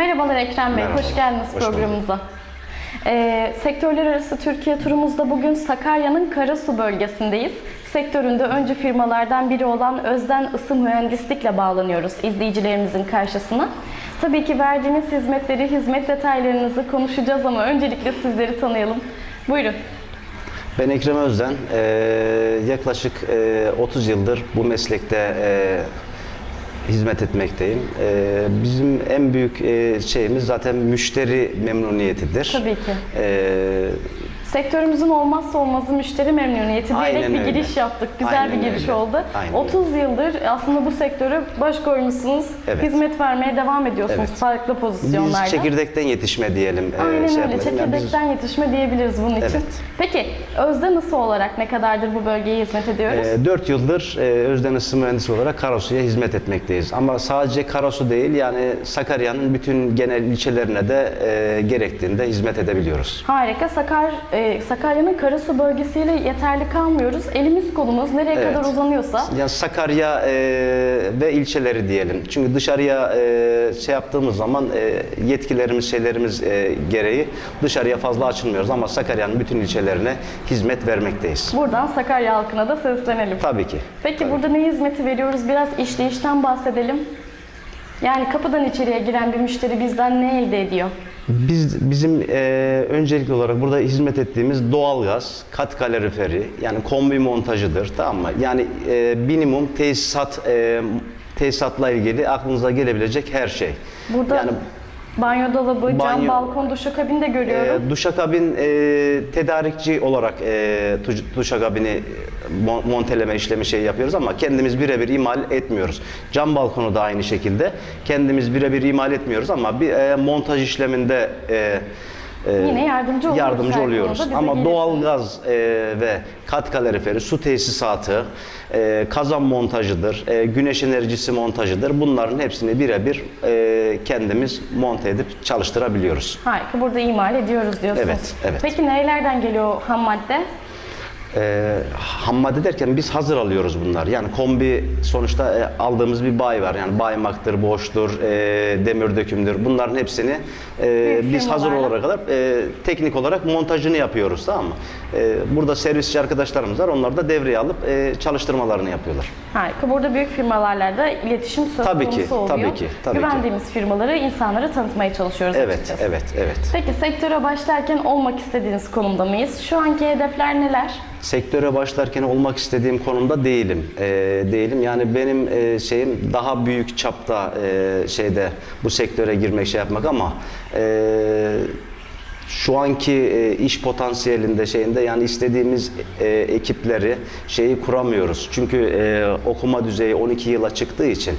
Merhabalar Ekrem Bey, Merhaba, hoş geldiniz hoş bulduk. programımıza. Ee, sektörler arası Türkiye turumuzda bugün Sakarya'nın Karasu bölgesindeyiz. Sektöründe öncü firmalardan biri olan Özden Isı Mühendislik'le bağlanıyoruz izleyicilerimizin karşısına. Tabii ki verdiğiniz hizmetleri, hizmet detaylarınızı konuşacağız ama öncelikle sizleri tanıyalım. Buyurun. Ben Ekrem Özden. Ee, yaklaşık e, 30 yıldır bu meslekte e, hizmet etmekteyim. Ee, bizim en büyük e, şeyimiz zaten müşteri memnuniyetidir. Tabii ki. Ee, Sektörümüzün olmazsa olmazı müşteri memnuniyeti diyerek Aynen bir öyle. giriş yaptık. Güzel Aynen bir giriş öyle. oldu. Aynen 30 yıldır aslında bu sektöre baş koymuşsunuz. Evet. Hizmet vermeye devam ediyorsunuz Evet. farklı pozisyonlarda. biz çekirdekten yetişme diyelim. e, Aynen şey öyle. yapalım. Yani biz- Çekirdekten yetişme diyebiliriz bunun için. Evet. Peki Özden Isı olarak ne kadardır bu bölgeye hizmet ediyoruz? E, 4 yıldır e, Özden Isı Mühendisi olarak Karasu'ya hizmet etmekteyiz. Ama sadece Karasu değil yani Sakarya'nın bütün genel ilçelerine de e, gerektiğinde hizmet edebiliyoruz. Harika. Sakar, e, Sakarya'nın Karasu bölgesiyle yeterli kalmıyoruz. Elimiz kolumuz nereye Evet. kadar uzanıyorsa Yani Sakarya e, ve ilçeleri diyelim. Çünkü dışarıya e, şey yaptığımız zaman e, yetkilerimiz, şeylerimiz e, gereği dışarıya fazla açılmıyoruz ama Sakarya'nın bütün ilçelerine hizmet vermekteyiz. buradan Sakarya halkına da seslenelim. Tabii ki. Peki burada ne hizmeti veriyoruz? Biraz işleyişten bahsedelim. Yani kapıdan içeriye giren bir müşteri bizden ne elde ediyor? Biz bizim e, öncelikli olarak burada hizmet ettiğimiz doğalgaz, kat kaloriferi yani kombi montajıdır tamam mı? Yani e, minimum tesisat e, tesisatla ilgili aklınıza gelebilecek her şey. Burada yani banyo dolabı, cam, Banyo- balkon, duşakabin de görüyorum. E, duşakabin e, tedarikçi olarak e, duşakabini mon- monteleme işlemi şey yapıyoruz ama kendimiz birebir imal etmiyoruz. Cam balkonu da aynı şekilde kendimiz birebir imal etmiyoruz ama bir e, montaj işleminde e, e, Yine yardımcı oluyoruz yardımcı oluyoruz. Ama gelirsiniz. doğalgaz e, ve kat kaloriferi, su tesisatı, e, kazan montajıdır, e, güneş enerjisi montajıdır. Bunların hepsini birebir e, kendimiz monte edip çalıştırabiliyoruz. Harika. Burada imal ediyoruz diyorsunuz. Evet, evet. Peki nerelerden geliyor ham madde? E, ham madde derken biz hazır alıyoruz bunlar. Yani kombi sonuçta e, aldığımız bir bay var. Yani baymaktır, boştur, e, demir dökümdür. Bunların hepsini e, biz hazır olarak kadar e, teknik olarak montajını yapıyoruz tamam mı? E, burada servisçi arkadaşlarımız var. Onlar da devreye alıp e, çalıştırmalarını yapıyorlar. Harika. Burada büyük firmalarla da iletişim söz Tabii konusu ki, oluyor. tabii ki, tabii ki. Güvendiğimiz firmaları insanlara tanıtmaya çalışıyoruz Evet, açıkçası. evet, evet. Peki sektöre başlarken olmak istediğiniz konumda mıyız? Şu anki hedefler neler? Sektöre başlarken olmak istediğim konumda değilim. Ee, değilim. Yani benim e, şeyim daha büyük çapta e, şeyde bu sektöre girmek şey yapmak ama e, şu anki e, iş potansiyelinde şeyinde yani istediğimiz e, ekipleri şeyi kuramıyoruz. Çünkü e, okuma düzeyi 12 yıla çıktığı için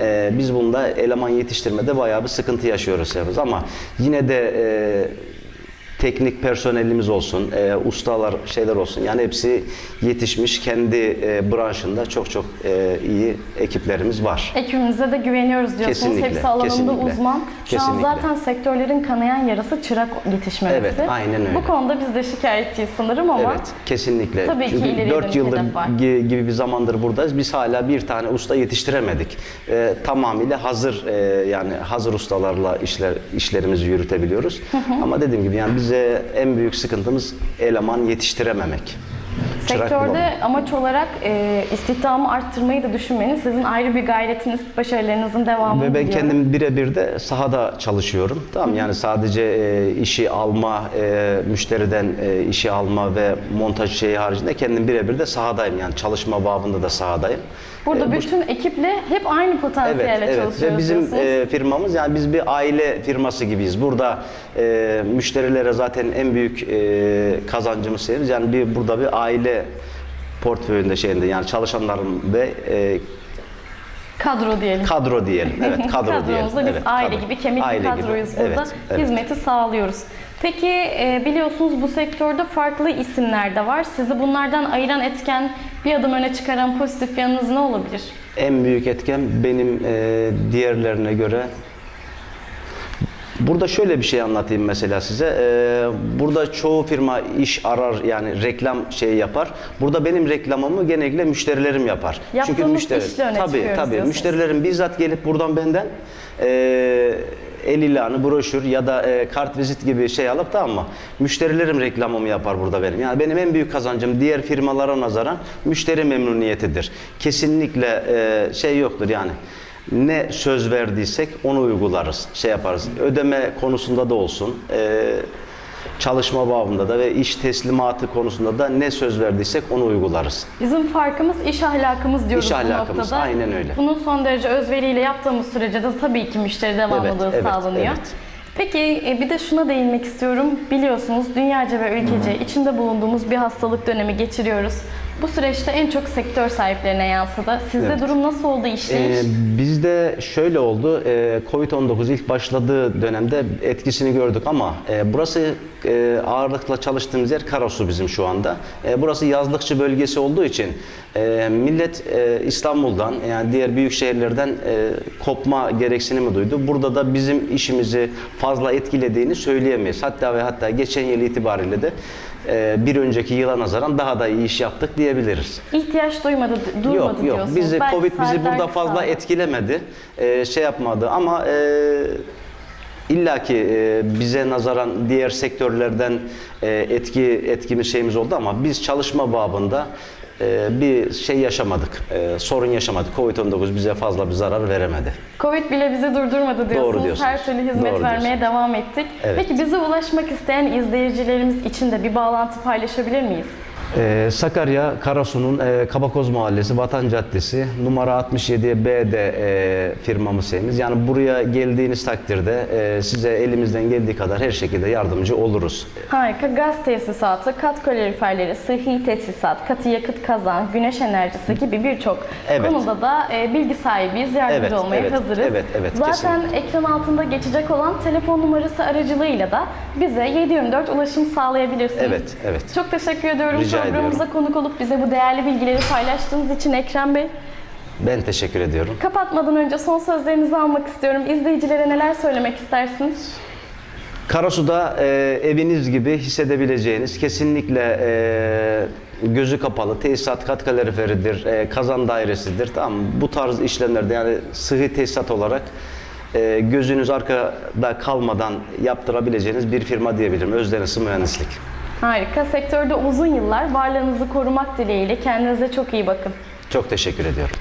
e, biz bunda eleman yetiştirmede bayağı bir sıkıntı yaşıyoruz ama yine de e, teknik personelimiz olsun, e, ustalar şeyler olsun. Yani hepsi yetişmiş kendi e, branşında çok çok e, iyi ekiplerimiz var. Ekibimize de güveniyoruz diyorsunuz. Kesinlikle, Hepsi alanında kesinlikle. uzman. Şu an Kesinlikle. zaten sektörlerin kanayan yarası çırak yetişmemesi. Evet, aynen öyle. Bu konuda biz de şikayetçiyiz sanırım ama Evet, kesinlikle. Tabii ki Çünkü ileriye 4 dönük yıldır gibi bir zamandır buradayız. Biz hala bir tane usta yetiştiremedik. E, tamamıyla hazır e, yani hazır ustalarla işler işlerimizi yürütebiliyoruz. Ama dediğim gibi yani bize en büyük sıkıntımız eleman yetiştirememek. Çırak Sektörde bulamamak. amaç olarak e, istihdamı arttırmayı da düşünmeniz sizin ayrı bir gayretiniz, başarılarınızın devamını Ve ben diliyorum. kendim birebir de sahada çalışıyorum. Tamam yani sadece e, işi alma, e, müşteriden e, işi alma ve montaj şeyi haricinde kendim birebir de sahadayım. Yani çalışma babında da sahadayım. Burada E, bu- bütün ekiple hep aynı Evet, potansiyelle evet. çalışıyoruz Ve bizim diyorsunuz. e, firmamız yani biz bir aile firması gibiyiz. Burada e, müşterilere zaten en büyük e, kazancımız şeyimiz yani bir burada bir aile portföyünde şeyinde yani çalışanların ve e, Kadro diyelim. kadro diyelim. Evet, kadro diyelim. Kadromuzda biz Evet, aile kadro. gibi kemik bir Aile gibi. kadroyuz burada. Evet, evet. Hizmeti sağlıyoruz. Peki e, biliyorsunuz bu sektörde farklı isimler de var. Sizi bunlardan ayıran etken, bir adım öne çıkaran pozitif yanınız ne olabilir? En büyük etken benim e, diğerlerine göre Burada şöyle bir şey anlatayım mesela size. Ee, burada çoğu firma iş arar yani reklam şeyi yapar. Burada benim reklamımı genellikle müşterilerim yapar. Yaptığımız işle öne tabii çıkıyoruz tabii diyorsunuz. müşterilerim bizzat gelip buradan benden e, el ilanı, broşür ya da e, kart vizit gibi şey alıp tamam mı? Müşterilerim reklamımı yapar burada benim. Yani benim en büyük kazancım diğer firmalara nazaran müşteri memnuniyetidir. Kesinlikle e, şey yoktur yani. Ne söz verdiysek onu uygularız, şey yaparız. Ödeme konusunda da olsun, e, çalışma babında da ve iş teslimatı konusunda da ne söz verdiysek onu uygularız. Bizim farkımız iş ahlakımız diyoruz İş bu ahlakımız, noktada. aynen öyle. Bunun son derece özveriyle yaptığımız sürece de tabii ki müşteri devamlılığı evet, sağlanıyor. evet. Peki e, bir de şuna değinmek istiyorum. Biliyorsunuz dünyaca ve ülkece içinde bulunduğumuz bir hastalık dönemi geçiriyoruz. Bu süreçte en çok sektör sahiplerine yansıdı. Sizde Evet. durum nasıl oldu işleyiş? Ee, bizde şöyle oldu, e, Covid-19 ilk başladığı dönemde etkisini gördük ama e, burası e, ağırlıkla çalıştığımız yer Karasu bizim şu anda. E, burası yazlıkçı bölgesi olduğu için e, millet e, İstanbul'dan yani diğer büyük şehirlerden e, kopma gereksinimi duydu. Burada da bizim işimizi fazla etkilediğini söyleyemeyiz. Hatta ve hatta geçen yıl itibariyle de e, bir önceki yıla nazaran daha da iyi iş yaptık diyebiliriz. İhtiyaç duymadı, duymadı Yok yok. diyorsunuz. Bizi Belki Covid bizi burada fazla kısaldı. etkilemedi. Ee, şey yapmadı ama e, illaki e, bize nazaran diğer sektörlerden e, etki etkimiz şeyimiz oldu ama biz çalışma babında e, bir şey yaşamadık. E, sorun yaşamadık. Covid-19 bize fazla bir zarar veremedi. Covid bile bizi durdurmadı diyorsunuz. diyorsunuz. Her türlü hizmet Doğru vermeye devam ettik. Evet. Peki bize ulaşmak isteyen izleyicilerimiz için de bir bağlantı paylaşabilir miyiz? Ee, Sakarya Karasu'nun e, Kabakoz Mahallesi Vatan Caddesi numara 67 B'de e, firmamız şeyimiz. Yani buraya geldiğiniz takdirde e, size elimizden geldiği kadar her şekilde yardımcı oluruz. Harika. Gaz tesisatı, kat kaloriferleri, sıhhi tesisat, katı yakıt kazan, güneş enerjisi gibi birçok Evet. konuda da e, bilgi sahibiyiz, yardımcı Evet, olmaya evet, hazırız. evet, evet, Zaten ekran altında geçecek olan telefon numarası aracılığıyla da bize 724 ulaşım sağlayabilirsiniz. Evet, evet. Çok teşekkür ediyorum Rica programımıza konuk olup bize bu değerli bilgileri paylaştığınız için Ekrem Bey. Ben teşekkür ediyorum. Kapatmadan önce son sözlerinizi almak istiyorum. İzleyicilere neler söylemek istersiniz? Karasu'da e, eviniz gibi hissedebileceğiniz kesinlikle e, gözü kapalı tesisat kat kaloriferidir, e, kazan dairesidir. Tamam? Bu tarz işlemlerde yani sıhhi tesisat olarak e, gözünüz arkada kalmadan yaptırabileceğiniz bir firma diyebilirim. Özden Isı Mühendislik. Harika. Sektörde uzun yıllar varlığınızı korumak dileğiyle kendinize çok iyi bakın. Çok teşekkür ediyorum.